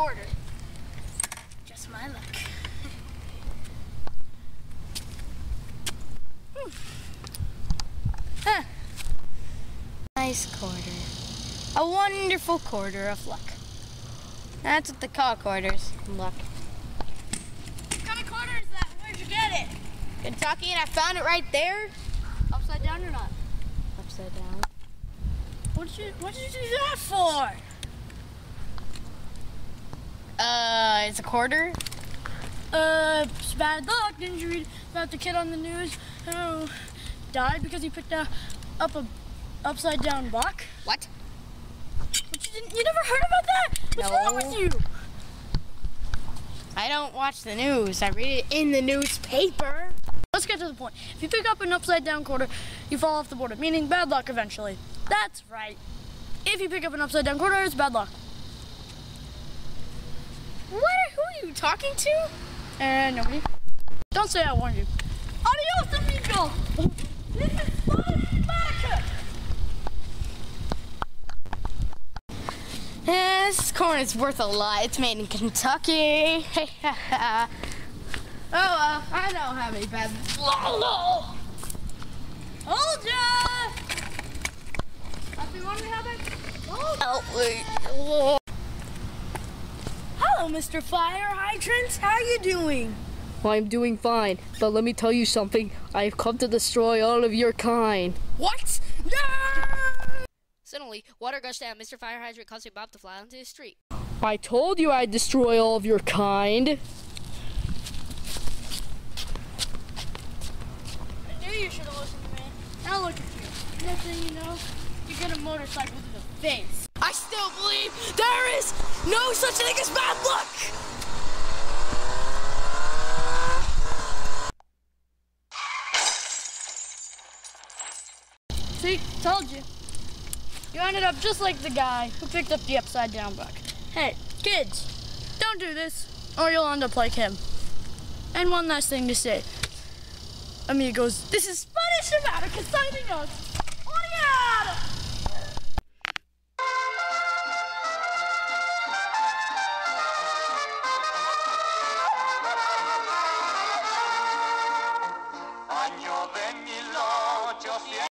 quarter. Just my luck. Hmm. huh. Nice quarter. A wonderful quarter of luck. That's what the call quarters, luck. What kind of quarter is that? Where'd you get it? Kentucky, and I found it right there. Upside down or not? Upside down. What did you, what did you do that for? It's a quarter. Uh, it's bad luck. Didn't you read about the kid on the news who died because he picked a, up a upside down buck? What? But you didn't. You never heard about that? What's wrong with you? I don't watch the news. I read it in the newspaper. Let's get to the point. If you pick up an upside down quarter, you fall off the border, meaning bad luck eventually. That's right. If you pick up an upside down quarter, it's bad luck. What? Who are you talking to? And nobody. Don't say I warned you. Adios, amigo. This is Spanish America. Eh, this corn is worth a lot. It's made in Kentucky. oh, uh, I don't have any bad. Lolo. Hold ya. Happy wondering how that. Oh, wait. Hello, Mr. Fire Hydrant. How you doing? I'm doing fine, but let me tell you something. I've come to destroy all of your kind. What? No! Suddenly, water gushed out. Mr. Fire Hydrant, causing Bob to fly onto the street. I told you I'd destroy all of your kind. I knew you should have listened to me. Now look at you. Next thing you know, you get a motorcycle to the face. I still believe there is no such thing as bad See, told you. You ended up just like the guy who picked up the upside down buck. Hey, kids, don't do this, or you'll end up like him. And one last thing to say. Amigos, this is Spanish America signing us. Obrigado!